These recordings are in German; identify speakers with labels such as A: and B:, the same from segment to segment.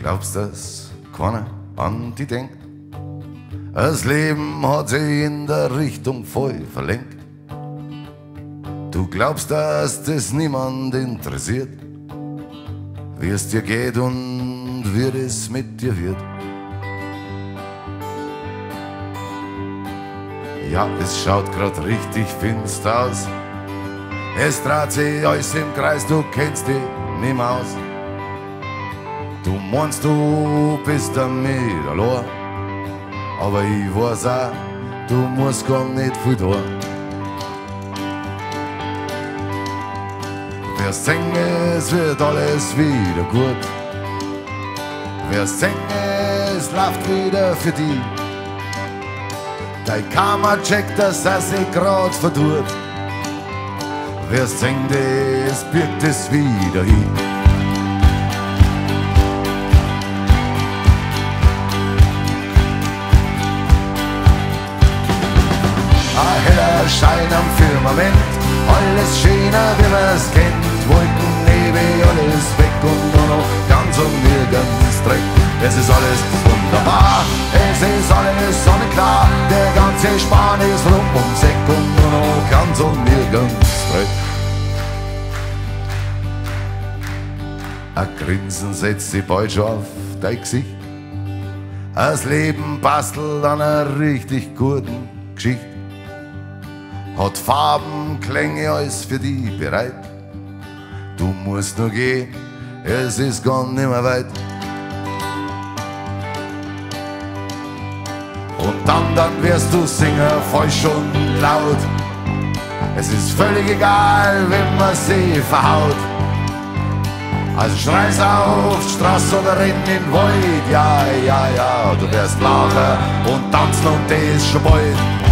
A: glaubst, dass keiner an die denkt? Das Leben hat sich in der Richtung voll verlenkt. Du glaubst, dass das niemand interessiert, wie es dir geht und wie es mit dir wird. Ja, es schaut grad richtig finster aus. Es dreht sich alles im Kreis, du kennst dich nimmer aus. Du meinst, du bist damit allein. Aber ich weiß auch, du musst gar nicht viel tun. Wer singt, es wird alles wieder gut. Wer singt, es läuft wieder für dich. Dein Karma checkt, dass er sich grad verdurrt. Wer singt, es birgt es wieder hin. Schein am Firmament, alles schöner, wie man's kennt. Wolken, Nebel, alles weg und nur noch ganz und nirgends Dreck. Es ist alles wunderbar, es ist alles sonnenklar. Der ganze Span ist rum ums Eck und nur noch ganz und nirgends Dreck. Ein Grinsen setzt sich bald schon auf dein Gesicht. Das Leben bastelt an einer richtig guten Geschichte. Hat Farben, Klänge, alles für dich bereit. Du musst nur gehen, es ist gar nicht mehr weit. Und dann, dann wirst du singen, falsch und laut. Es ist völlig egal, wenn man sie verhaut. Also schrei's auf Straße oder renn in Wald, ja, ja, ja, du wirst lachen und tanzen und das schon bald.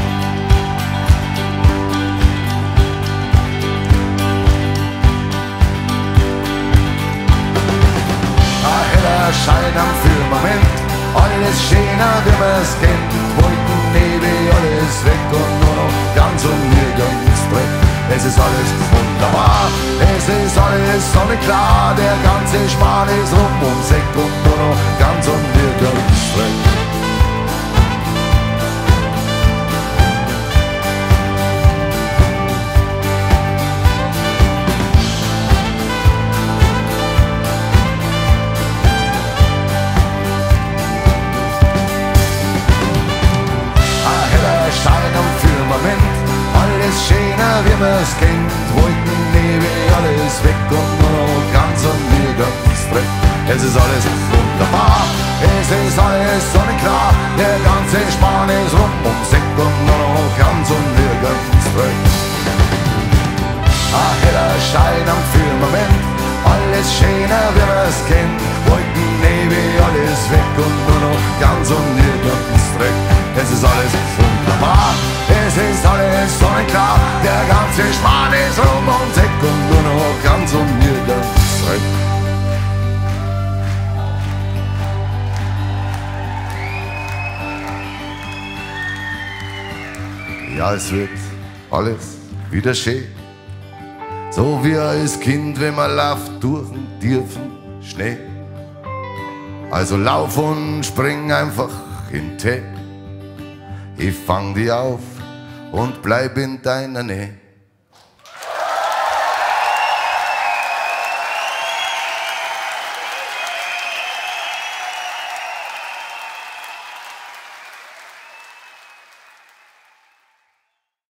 A: Alles schöner, wie man's kennt. Wolken, Nebel, alles weg und nur noch ganz und nirgends Dreck. Es ist alles wunderbar, es ist alles sonnenklar. Der ganze Span ist rum ums Eck und nur noch ganz und man's kennt. Wolken, Nebel, alles weg und nur noch ganz und nirgends. Es ist alles wunderbar, es ist alles sonnenklar. Der ganze Span ist rum ums Eck und nur noch ganz und nirgends Dreck. Ein heller Schein am Firmament, alles schöner, wie man's kennt. Wolken, Nebel, alles weg und nur noch ganz und nirgends Dreck. Es ist alles wunderbar, es ist alles sonnenklar. Der ganze Span ist rum Eck und nur noch ganz und nirgends Dreck. Ja, es wird alles wieder schön. So wie als Kind, wenn man läuft durch den tiefen Schnee. Also lauf und spring einfach in Tee. Ich fang dich auf und bleib in deiner Nähe.